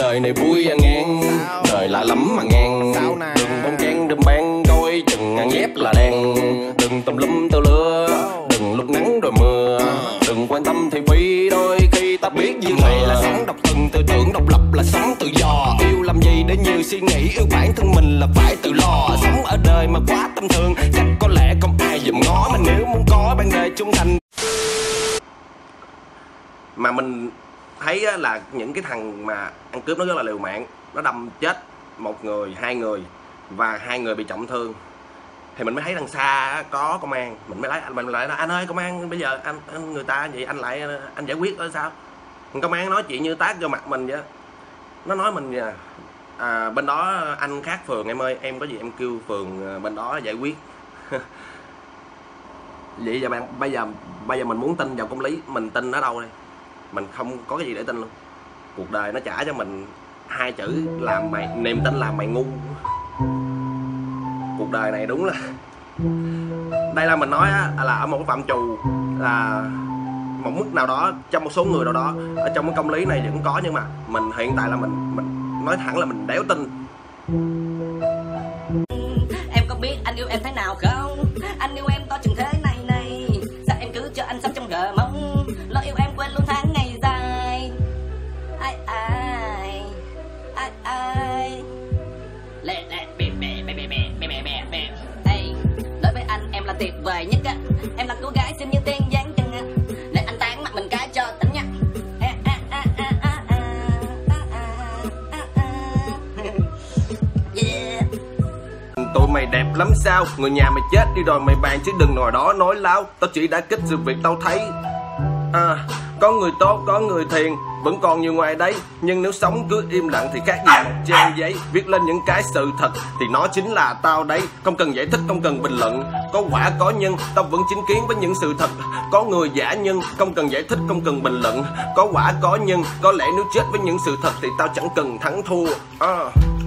đời này vui à ngang đời lạ lắm mà ngang. Đừng bông chen đừng ban coi chừng ăn dép là đen. Đừng tùm lum tơ lưa đừng lúc nắng rồi mưa. Đừng quan tâm thị phi đôi khi ta biết duyên này là sống độc thân tư tưởng độc lập là sống tự do. Yêu làm gì để nhiều suy nghĩ yêu bản thân mình là phải tự lo. Sống ở đời mà quá tâm thương chắc có lẽ không ai dùm ngó. Mà nếu muốn có bạn đời trung thành mà mình thấy á, là những cái thằng mà ăn cướp nó rất là liều mạng nó đâm chết một người hai người và hai người bị trọng thương. Thì mình mới thấy đằng xa á, có công an. Mình mới lấy mình lại nói anh ơi công an bây giờ anh, anh người ta vậy anh lại anh giải quyết ở sao. Công an nói chuyện như tác vô mặt mình vậy. Nó nói mình à, à, bên đó anh khác phường em ơi em có gì em kêu phường à, bên đó giải quyết. Vậy giờ bạn bây giờ bây giờ mình muốn tin vào công lý mình tin ở đâu đây? Mình không có cái gì để tin luôn. Cuộc đời nó trả cho mình hai chữ làm mày niềm tin làm mày ngu. Cuộc đời này đúng là đây là mình nói á, là ở một cái phạm trù là một mức nào đó trong một số người nào đó ở trong cái công lý này vẫn có nhưng mà mình hiện tại là mình mình nói thẳng là mình đéo tin. Em có biết anh yêu em thế nào không? Anh yêu em to chừng thế này này. Sao em cứ cho anh sống trong gờ mà Ai ai Lệ lệ bè bè bè bè bè bè bè bè Ê Đối với anh em là tuyệt vời nhất á Em là cô gái xinh như tiên dáng chân á Để anh tán mặt mình cái cho tỉnh nha À, à, à, à, à, à, à, à, à, à. Yeah tụi mày đẹp lắm sao người nhà mày chết đi rồi mày bàn chứ đừng ngồi đó nói láo tao chỉ đã kích sự việc tao thấy à có người tốt có người thiền vẫn còn nhiều ngoài đấy, nhưng nếu sống cứ im lặng thì khác gì một trang giấy viết lên những cái sự thật thì nó chính là tao đấy. Không cần giải thích, không cần bình luận. Có quả, có nhân, tao vẫn chứng kiến với những sự thật. Có người giả nhân, không cần giải thích, không cần bình luận. Có quả, có nhân, có lẽ nếu chết với những sự thật thì tao chẳng cần thắng thua. Uh.